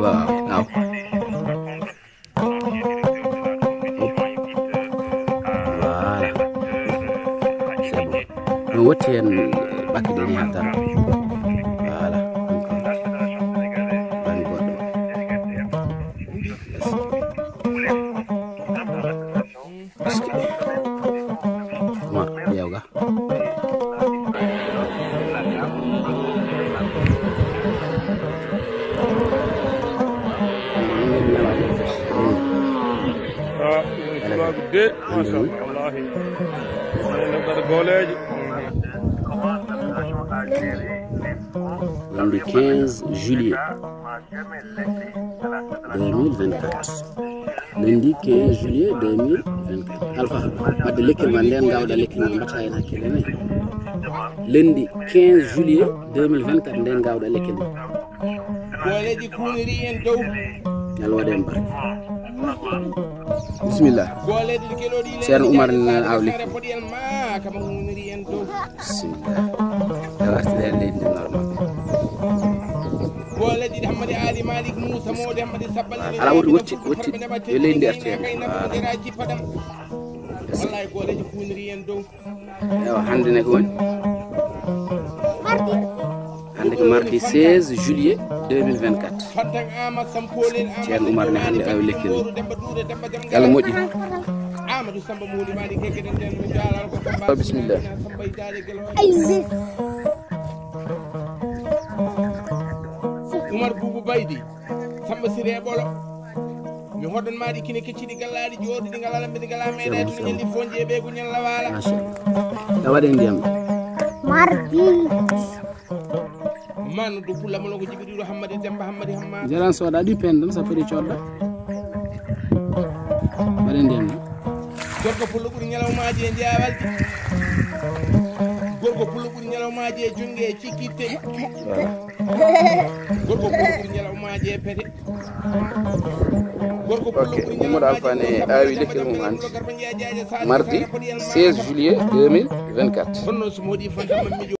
vờ đâu wotihen ɓaki deni ha tan voilà ban goɗɗo ma ƴewga de lundi 15 juillet 2024 lundi 15 juillet 2024 alpha lundi 15 juillet 2024 nden gawɗa lekkil ma gooleji kuuniri en dow yalla waɗe en barke bisimilla ceerno oumar nan awli. Bisimilla wartide e leydi ndennor maɓɓe ala woto wotti wotti yo leydi ndi artema ewa hannde ne ko woni. Mardi 16 juillet 2024 fattan ama sampolel Ceerno Oumar ne hannde awi lekkel yalla moƴƴi. Amadou samba muuli maɗi kekeɗen nden no jalal ko bismillah. samba e guel oumar boubou baydi samba siré ɓolo mi hoɗon maɗi kine kecciɗi gallaɗi jooɗi ɗi ngalala mbiɗi ngala meeɗa to ñalli fonji e ɓeygu ñalla waala machallah e waɗe ndiyam. Mardi. Man do pullamono ko jibiɗiɗo hammadi demba hammadi hamma jaran soɗa ɗi pen ɗum sappo ɗi coɗɗa waɗe ndiyam ɗo gorko pullo ɓuuri ñalawmaji e jawalde gorko pullo ɓuuri ñalawmaji e jongue e cikkitte gorko e Ok, awi mum hannde. mardi 16 juillet 2024